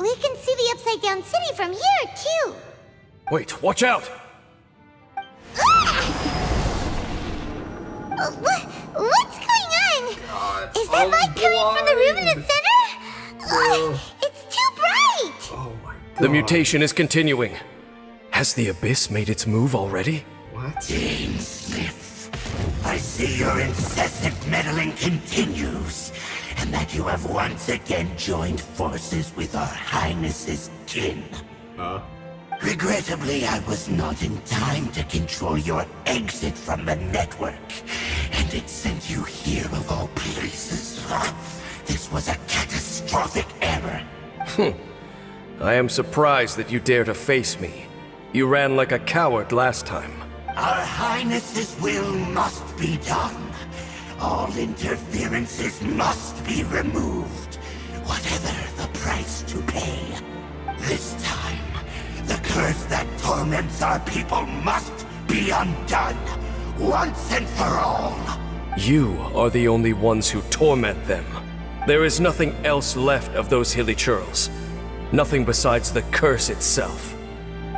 We can see the Upside Down City from here, too. Wait, watch out! Uh, what, what's going on? God, Is that I'm light coming from the room in the center? Ugh, it's too bright! Oh my god. The mutation is continuing. Has the Abyss made its move already? What? Smith, I see your incessant meddling continues, and that you have once again joined forces with our Highness's kin. Huh? Regrettably, I was not in time to control your exit from the network, and it sent you here of all places. This was a catastrophic error. Hmm. I am surprised that you dare to face me. You ran like a coward last time. Our Highness's will must be done. All interferences must be removed, whatever the price to pay. This time, the curse that torments our people must be undone, once and for all. You are the only ones who torment them. There is nothing else left of those hilichurls. Nothing besides the curse itself.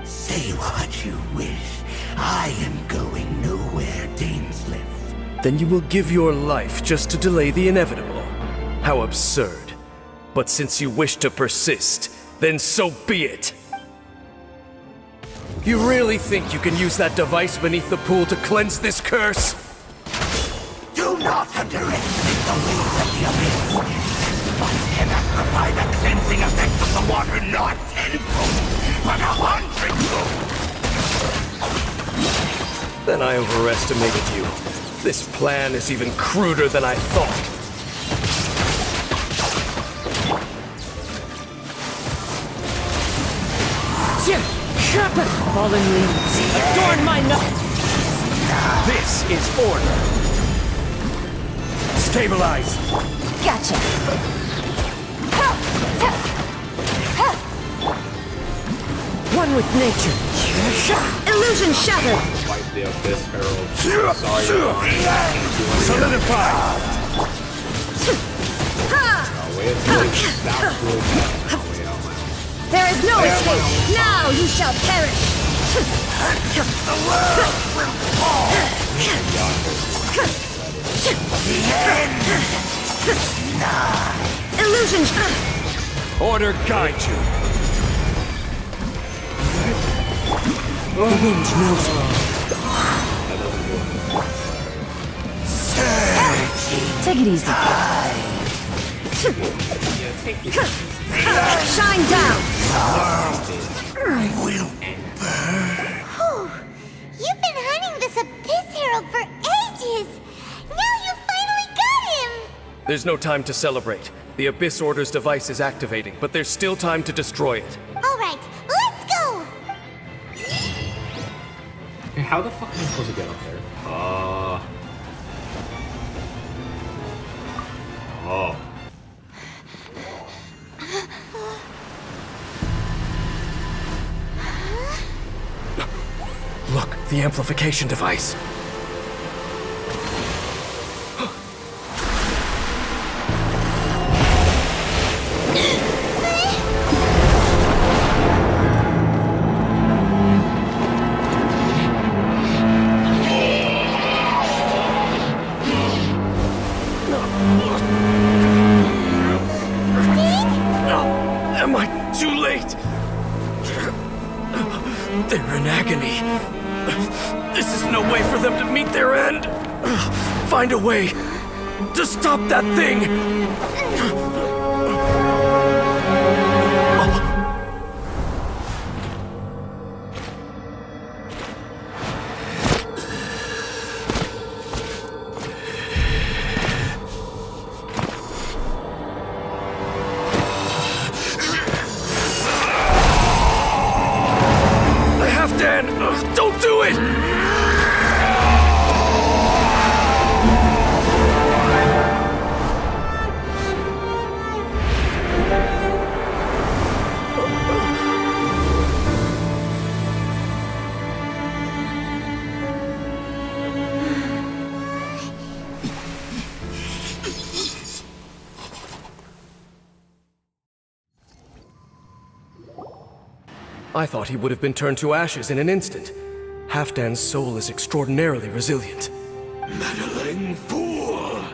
Say what you wish. I am going nowhere, Dainsleif. Then you will give your life just to delay the inevitable. How absurd. But since you wish to persist, then so be it. You really think you can use that device beneath the pool to cleanse this curse? Do not underestimate the waves of the abyss. One cannot provide the cleansing effect of the water not tenfold, but a hundredfold. Then I overestimated you. This plan is even cruder than I thought. Sharpen! Fallen leaves. Adorn my note! This is order. Stabilize. Gotcha! One with nature. Illusion shattered! Fight the Abyss Herald. Sorry. Solidify. Oh, wait, it's really, that's really bad. Wait, my. There is no escape! Now you shall perish! Illusion! Order guide you. The wind knows me. Take it easy. Shine down! Whew. You've been hunting this Abyss Herald for ages! Now you finally got him! There's no time to celebrate. The Abyss Order's device is activating, but there's still time to destroy it. How the fuck am I supposed to get up there? Uh. Oh. Look, the amplification device. Stop that thing. I thought he would have been turned to ashes in an instant. Halfdan's soul is extraordinarily resilient. Meddling fool!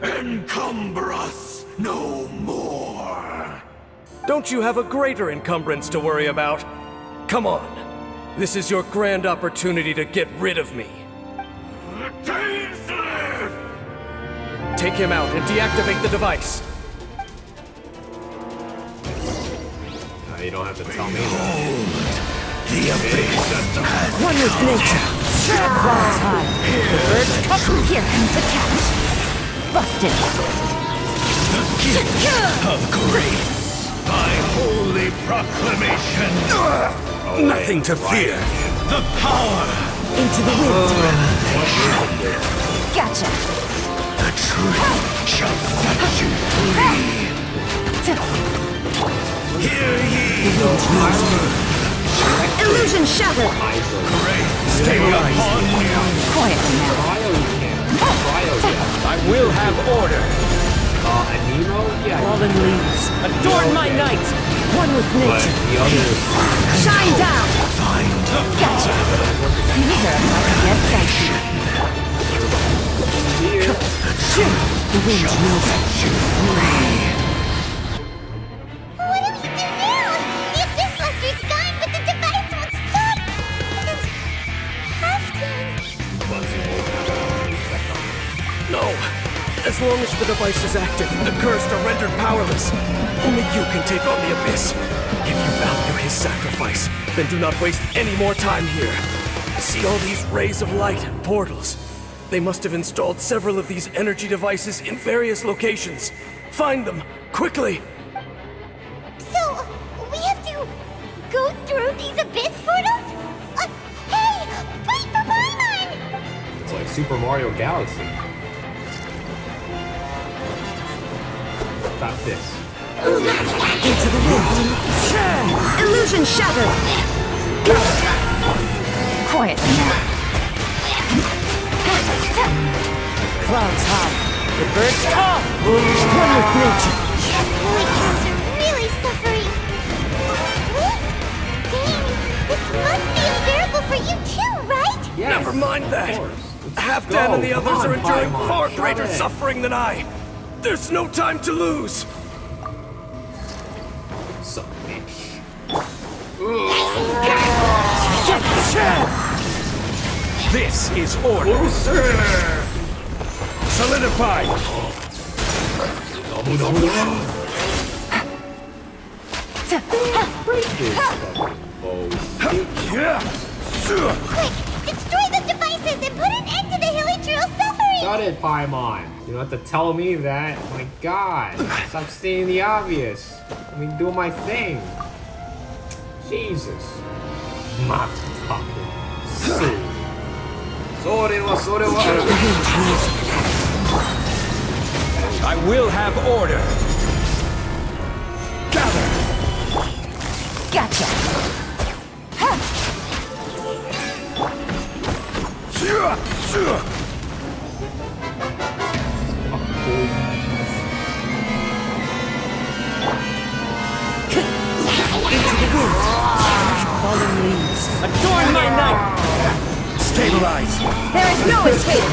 Encumber us no more! Don't you have a greater encumbrance to worry about? Come on. This is your grand opportunity to get rid of me. Take him out and deactivate the device. You don't have to tell me that. The abyss has One with nature. Clouds high. The birds come. Here comes the catch. Busted. The gift of grace by holy proclamation. Nothing to fear. The power, Into the wind. Gotcha. the truth shall set you free. Hear ye Illusion shattered. stay upon you. Quietly now. Cryo you can. Cryo, yeah. I will have order. Uh, Anemo? Yeah. Fallen leaves. Adorn my night. One with nature. Shine down. Find the Gotcha. These are about to get dicey. The wind knows As long as the device is active, the cursed are rendered powerless. Only you can take on the Abyss. If you value his sacrifice, then do not waste any more time here. See all these rays of light and portals? They must have installed several of these energy devices in various locations. Find them, quickly! So, we have to go through these Abyss portals? Uh, hey! Wait for Paimon! it's like Super Mario Galaxy. Stop this. Into the wind. Illusion shattered. Quietly now. Clouds high. The birds come. One with nature. Holy cows are really suffering. What? Dang, this must be unbearable for you too, right? Yes, Never mind that. Of course. Let's Halfdan and the others on, are enduring far greater suffering than I. There's no time to lose. Son of a bitch. This is order. Solidify. Quick, destroy the devices and put an end to the Hilichurl suffering! Shut it, Paimon! You don't have to tell me that. My god. Stop stating the obvious. Let me do my thing. Jesus. Not Sore see. I will have order. Gather! Gotcha! Ha! Fallen leaves. Adorn my night. Stabilize. There is no escape.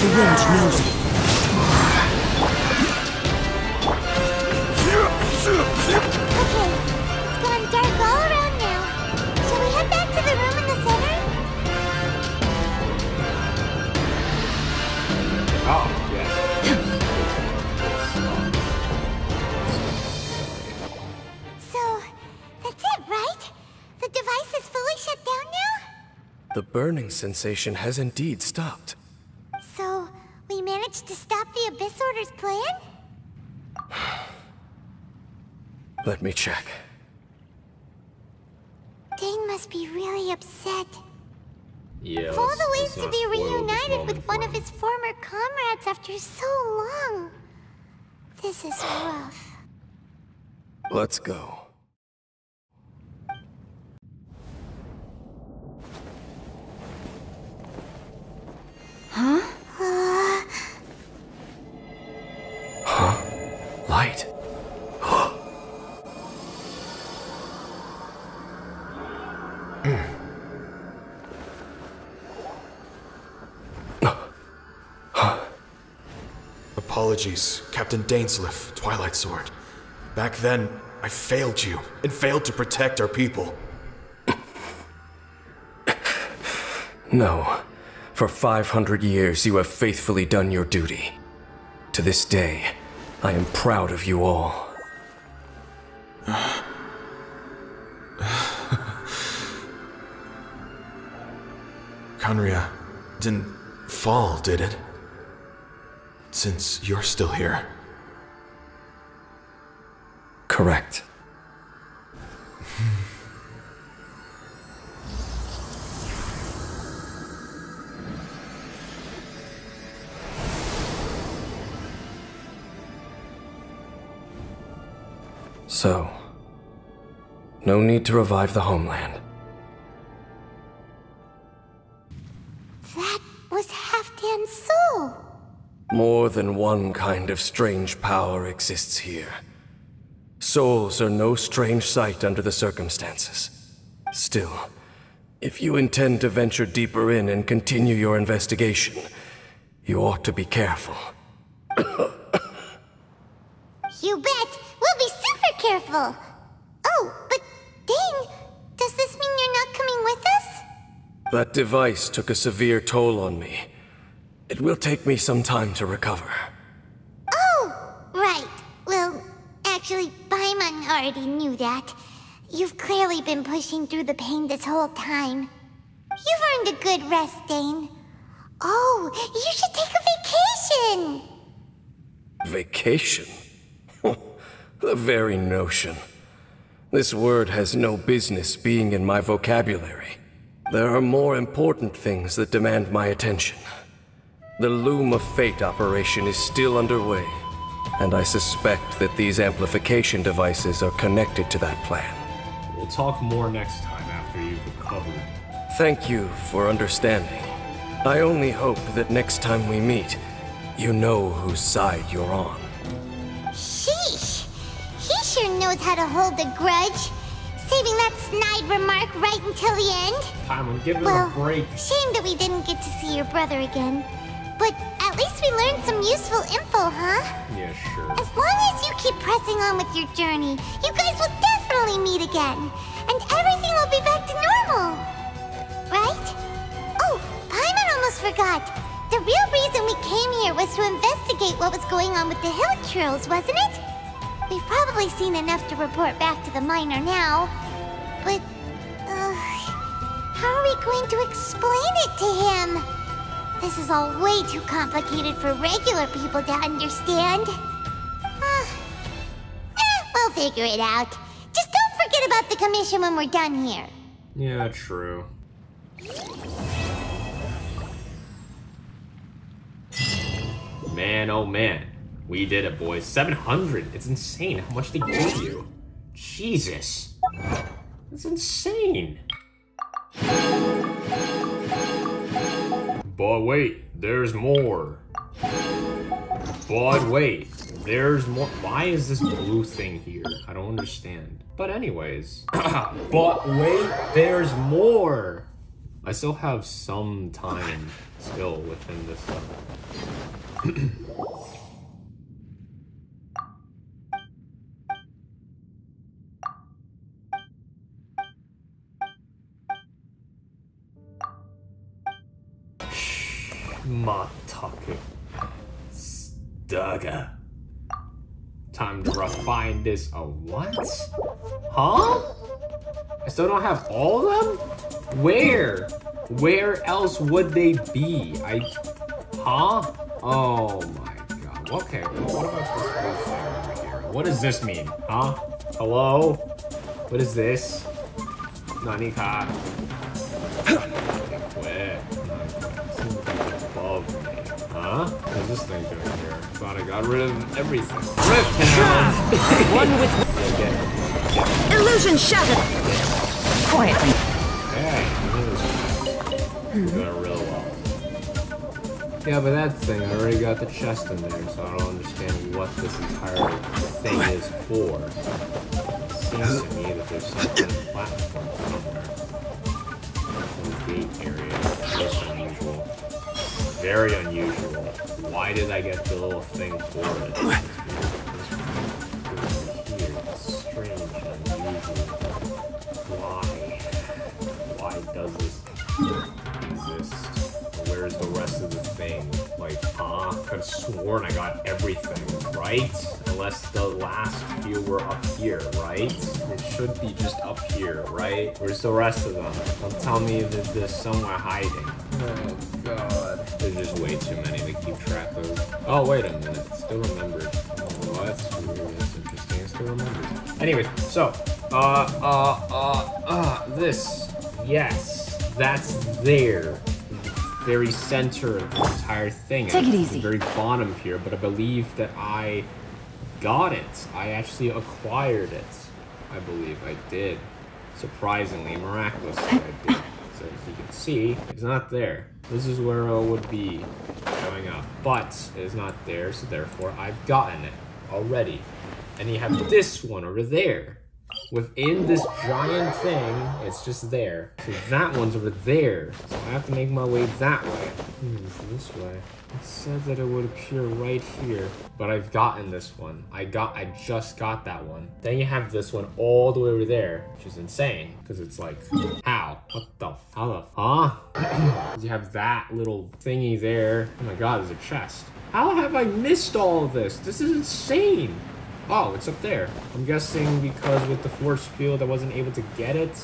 the wind knows it. Burning sensation has indeed stopped. So, we managed to stop the Abyss Order's plan? Let me check. Dane must be really upset. Yeah. Of all the ways to be reunited with one of his former comrades after so long. This is rough. Let's go. Apologies, Captain Dainsleif, Twilight Sword. Back then, I failed you and failed to protect our people. No. For 500 years, you have faithfully done your duty. To this day, I am proud of you all. Khaenri'ah didn't fall, did it? Since you're still here. Correct. So, no need to revive the homeland. More than one kind of strange power exists here. Souls are no strange sight under the circumstances. Still, if you intend to venture deeper in and continue your investigation, you ought to be careful. You bet. We'll be super careful. Oh, but Dane, does this mean you're not coming with us? That device took a severe toll on me. It will take me some time to recover. Oh, right. Well, actually, Paimon already knew that. You've clearly been pushing through the pain this whole time. You've earned a good rest, Dane. Oh, you should take a vacation. Vacation? the very notion. This word has no business being in my vocabulary. There are more important things that demand my attention. The Loom of Fate operation is still underway, and I suspect that these amplification devices are connected to that plan. We'll talk more next time after you've recovered. Thank you for understanding. I only hope that next time we meet, you know whose side you're on. Sheesh. He sure knows how to hold a grudge. Saving that snide remark right until the end. Paimon, give us Well, a break. shame that we didn't get to see your brother again. But at least we learned some useful info, huh? Yeah, sure. As long as you keep pressing on with your journey, you guys will definitely meet again. And everything will be back to normal. Right? Oh, Paimon almost forgot. The real reason we came here was to investigate what was going on with the hill trolls, wasn't it? We've probably seen enough to report back to the miner now. But, uh, how are we going to explain it to him? This is all way too complicated for regular people to understand. Uh, eh, we'll figure it out. Just don't forget about the commission when we're done here. Yeah, true. Man, oh man. We did it, boys. 700. It's insane how much they give you. Jesus. That's insane. But wait, there's more. But wait, there's more. Why is this blue thing here? I don't understand. But anyways. but wait, there's more. I still have some time still within this level. Mataku. Stugga. Time to refine this. A what? Huh? I still don't have all of them? Where? Where else would they be? I. Huh? Oh my god. Okay, what about this blue over here? What does this mean? Huh? Hello? What is this? Nanika. This thing doing here? Thought I got rid of everything. Rift Hounds! One with Yeah, illusion shattered. Quietly. Hey, doing real well. Yeah, but that thing, I already got the chest in there, so I don't understand what this entire thing is for. It seems to me that there's some kind of platform somewhere. Some gate area. Very unusual. Why did I get the little thing for it? Strange. Why? Why does this exist? Where's the rest of the thing? Could have sworn I got everything, right? Unless the last few were up here, right? It should be just up here, right? Where's the rest of them? Don't tell me that there's somewhere hiding. Oh god. There's just way too many to keep track of. Oh, wait a minute. Still remembered. Oh, that's weird. That's interesting. Still remembers. Anyways, so, uh, uh, uh, uh, this. Yes, that's there. Very center of the entire thing. Take it easy. The very bottom here, but I believe that I got it. I actually acquired it. I believe I did. Surprisingly, miraculously, I did. So as you can see, it's not there. This is where it would be going up. But it is not there, so therefore I've gotten it already. And you have this one over there. Within this giant thing, it's just there. So that one's over there. So I have to make my way that way. Hmm, this way. It said that it would appear right here, but I've gotten this one. I got, I just got that one. Then you have this one all the way over there, which is insane because it's like, how? What the? How the? Huh? you have that little thingy there. Oh my god, there's a chest. How have I missed all of this? This is insane. Oh, it's up there. I'm guessing because with the force field, I wasn't able to get it.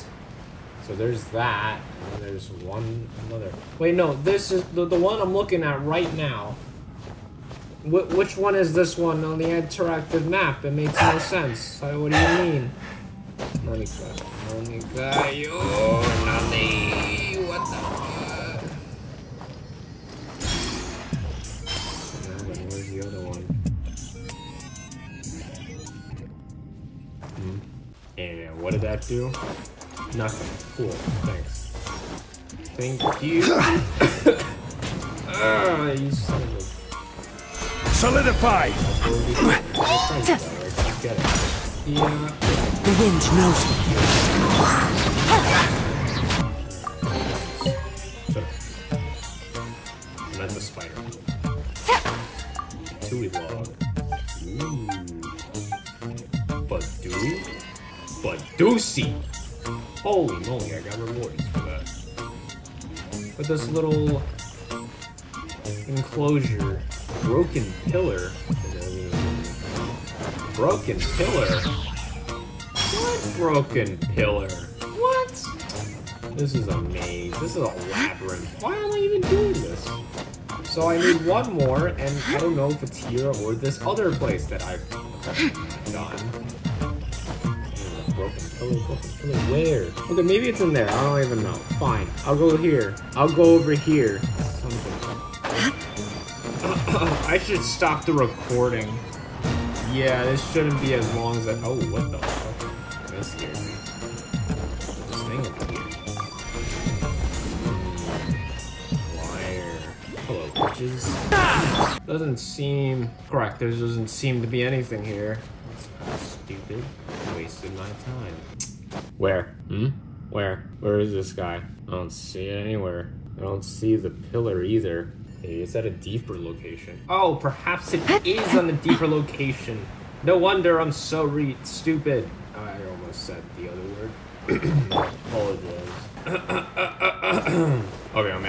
So there's that. And there's one another. Wait, no, this is the, the one I'm looking at right now. Wh- which one is this one on the interactive map? It makes no sense. What do you mean? Nani ka? Nani kayo? That do? Nothing. Cool. Thanks. Thank you. Ah, you son of a... Solidify! Get it. Yeah. The wind knows me. I meant the spider. Tui log. Badoosie! Holy moly, I got rewards for that. But this little enclosure, broken pillar. Broken pillar? What broken pillar? What? This is a maze. This is a labyrinth. Why am I even doing this? So I need one more, and I don't know if it's here or this other place that I've done. Pillar, broken pillar, where? Okay, maybe it's in there. I don't even know. Fine. I'll go here. I'll go over here. I should stop the recording. Yeah, this shouldn't be as long as I. Oh, what the fuck? That scared me. This thing over here. Bitches. Doesn't seem correct. There doesn't seem to be anything here. That's kind of stupid. Wasted my time. Where? Hmm? Where? Where is this guy? I don't see it anywhere. I don't see the pillar either. Maybe it's at a deeper location. Oh, perhaps it is on a deeper location. No wonder I'm so re stupid. I almost said the other word. Apologize. okay, I'm